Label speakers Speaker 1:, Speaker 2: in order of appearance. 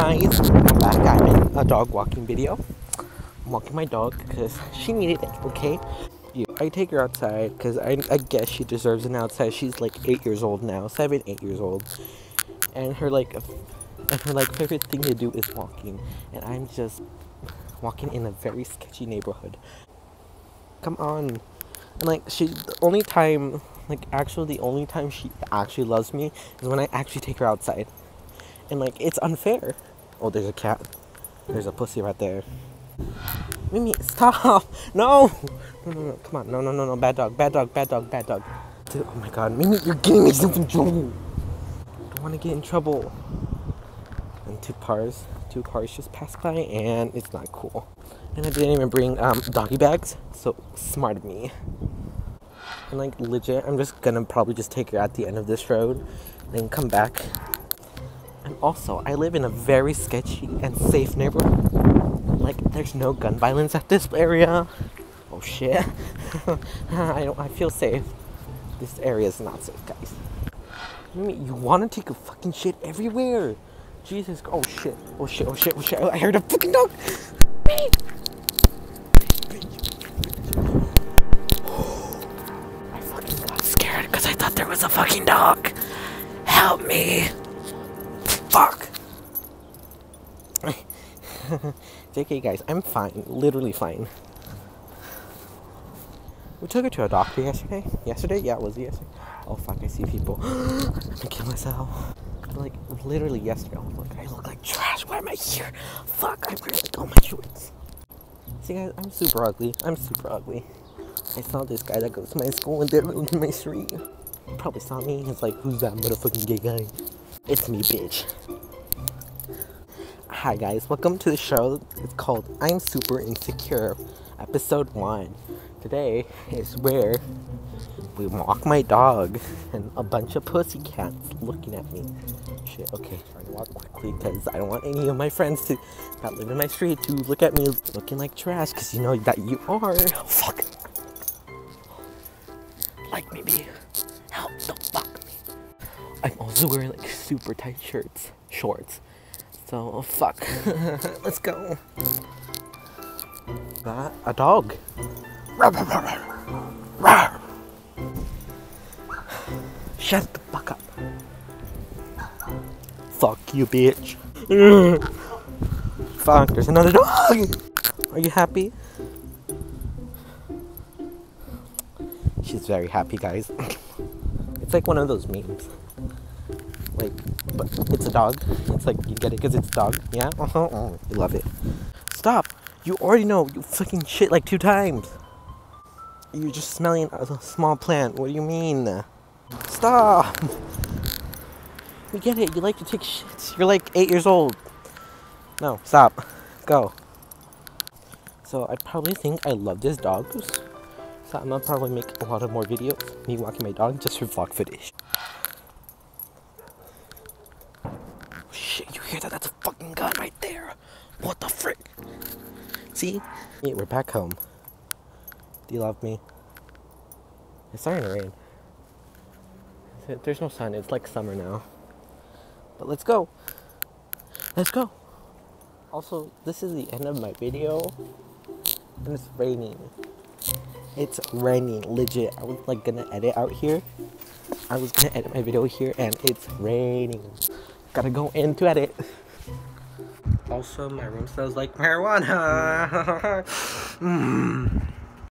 Speaker 1: guys, I'm back. In a dog walking video. I'm walking my dog because she needed it, okay? I take her outside because I, I guess she deserves an outside. She's like eight years old now, seven, eight years old. And her like, and her like favorite thing to do is walking. And I'm just walking in a very sketchy neighborhood. Come on. And like she, the only time, like actually the only time she actually loves me is when I actually take her outside. And like it's unfair. Oh, there's a cat. There's a pussy right there. Mimi, stop! No! No, no, no, come on. No, no, no, no. Bad dog, bad dog, bad dog, bad dog. Dude, oh my god, Mimi, you're getting me in trouble. I don't want to get in trouble. And two cars, two cars just passed by, and it's not cool. And I didn't even bring um, doggy bags, so smart of me. And like legit, I'm just gonna probably just take her at the end of this road, then come back. And also, I live in a very sketchy and safe neighborhood. Like, there's no gun violence at this area. Oh shit. I don't. I feel safe. This area is not safe, guys. You mean, you want to take a fucking shit everywhere? Jesus. Oh shit. Oh shit. Oh shit. Oh shit. I heard a fucking dog. I fucking got scared because I thought there was a fucking dog. Help me. Fuck. JK, guys, I'm fine. Literally fine. We took her to a doctor yesterday. Yesterday? Yeah, it was yesterday. Oh fuck, I see people. I'm gonna kill myself. Like, literally yesterday. Oh look, I look like trash. Why am I here? Fuck, I wear like all my shorts. See guys, I'm super ugly. I'm super ugly. I saw this guy that goes to my school and they're in my street. Probably saw me. He's like, who's that motherfucking gay guy? It's me, bitch. Hi guys, welcome to the show. It's called I'm Super Insecure, episode 1. Today is where we walk my dog and a bunch of pussycats looking at me. Shit, okay, trying to walk quickly because I don't want any of my friends to that live in my street to look at me looking like trash because you know that you are. Fuck. Like maybe help the fuck. I'm also wearing like super tight shirts, shorts. So oh, fuck. Let's go. That a dog. Shut the fuck up. Fuck you, bitch. Fuck, there's another dog. Are you happy? She's very happy, guys. It's like one of those memes. Like, but it's a dog. It's like, you get it because it's a dog. Yeah? Uh-huh. Oh, you love it. Stop. You already know. You fucking shit like two times. You're just smelling a small plant. What do you mean? Stop! We get it. You like to take shits. You're like eight years old. No, stop. Go. So I probably think I love this dog. So I'm gonna probably make a lot of more videos. Me walking my dog just for vlog footage. Shit, you hear that? That's a fucking gun right there. What the frick? See? We're back home. Do you love me? It's starting to rain. There's no sun. It's like summer now. But let's go. Let's go. Also, this is the end of my video. And it's raining. It's raining. Legit. I was like gonna edit out here. I was gonna edit my video here and it's raining. Gotta go in to edit. Also, my room smells like marijuana. mm.